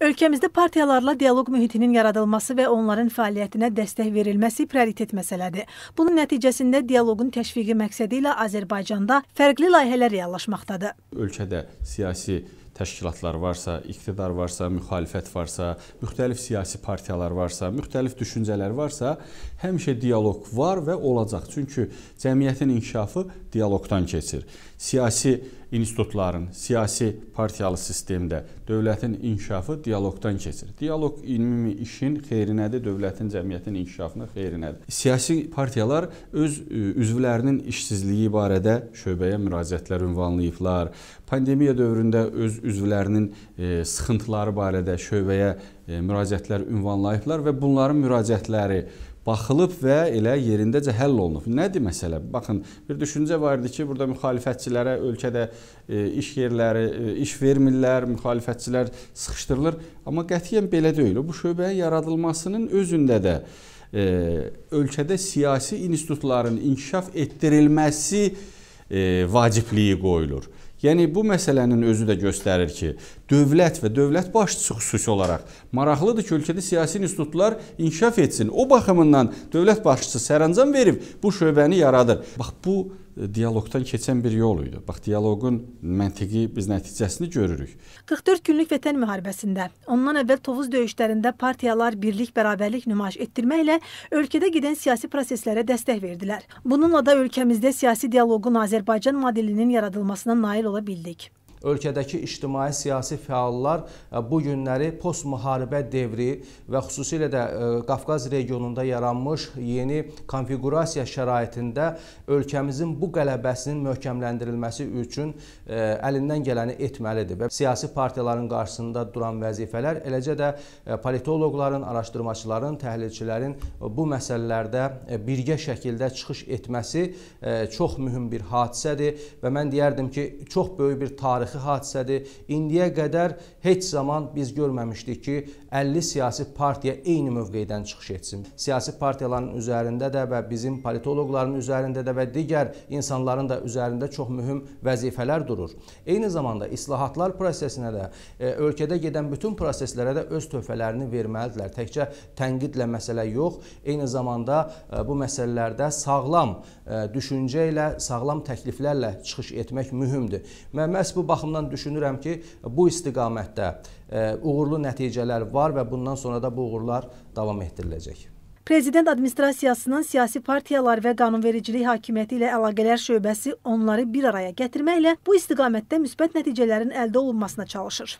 Ölkəmizdə partiyalarla dialoq mühitinin yaradılması və onların fəaliyyətinə dəstək verilməsi prioritet məsələdir. Bunun nəticəsində dialoqun təşviqi məqsədi ilə Azərbaycanda fərqli layihələr reallaşmaqdadır. Ölkədə siyasi təşkilatlar varsa, iqtidar varsa, müxalifət varsa, müxtəlif siyasi partiyalar varsa, müxtəlif düşüncələr varsa, həmişə dialoq var və olacaq. Çünki cəmiyyətin inkişafı dialoqdan keçir. Siyasi institutların, siyasi partiyalı sistemdə dövlətin inkişafı dialoqdan keçir. Dialoq ümumi işin xeyrinədir, dövlətin, cəmiyyətin inkişafına xeyrinədir. Siyasi partiyalar öz e, üzvlərinin işsizliyi barədə şöbəyə müraciətlər ünvanlayıblar. Pandemiya dövründə öz üzvlərinin e, sıxıntıları barədə şöbəyə e, müraciətlər ünvanlayıblar və bunların müraciətləri baxılıb və elə yerindəcə həll olunub. Nədir məsələ? Baxın, bir düşüncə var idi ki, burada müxalifətçilərə ölkədə e, iş yerləri, iş vermirlər, müxalifətçilər sıxışdırılır, amma qətiyyən belə deyil. Bu şöbənin yaradılmasının özündə də ölkədə siyasi institutların inkişaf etdirilməsi vacibliyi qoyulur. Yəni bu məsələnin özü də göstərir ki, dövlət və dövlət başçısı xüsusi olaraq maraqlıdır ki, ölkədə siyasi institutlar inkişaf etsin. O baxımından dövlət başçısı sərəncam verib bu şöbəni yaradır. Bax bu dialoqdan keçən bir yol idi. Bax dialoqun məntiqi biz nəticəsini görürük. 44 günlük vətən müharibəsində, ondan əvvəl Tovuz döyüşlərində partiyalar birlik, bərabərlik nümayiş etdirməklə ölkədə gedən siyasi proseslərə dəstək verdilər. Bununla da ölkəmizdə siyasi dialoqun Azərbaycan modelinin yaradılmasına nail ola bildik ölkədəki ictimai-siyasi fəallar e, bu günləri postmüharibə devri və xüsusilə də e, Qafqaz regionunda yaranmış yeni konfiqurasiya şəraitində ölkəmizin bu qələbəsinin möhkəmləndirilməsi üçün e, əlindən gələni etməlidir və siyasi partiyaların qarşısında duran vəzifələr, eləcə də politoloqların, araşdırmaçıların, təhlilçilərin bu məsələlərdə birgə şəkildə çıxış etməsi çox mühüm bir hadisədir və mən deyərdim ki, çox böyük bir tarix tarixi hadisədir. İndiyə qədər heç zaman biz görməmişdik ki, 50 siyasi partiya eyni mövqedən çıxış etsin. Siyasi partiyaların üzərində də və bizim politoloqların üzərində də və digər insanların da üzərində çox mühüm vəzifələr durur. Eyni zamanda islahatlar prosesinə də, e, ölkədə gedən bütün proseslərə də öz töhfələrini verməlidirlər. Təkcə tənqidlə məsələ yox, eyni zamanda e, bu məsələlərdə sağlam e, düşüncə ilə, sağlam təkliflərlə çıxış etmək mühümdür. Mən məhz bu baxımdan düşünürəm ki, bu istiqamətdə e, uğurlu nəticələr var və bundan sonra da bu uğurlar davam etdiriləcək. Prezident administrasiyasının siyasi partiyalar və qanunvericilik hakimiyyəti ilə əlaqələr şöbəsi onları bir araya gətirməklə bu istiqamətdə müsbət nəticələrin əldə olunmasına çalışır.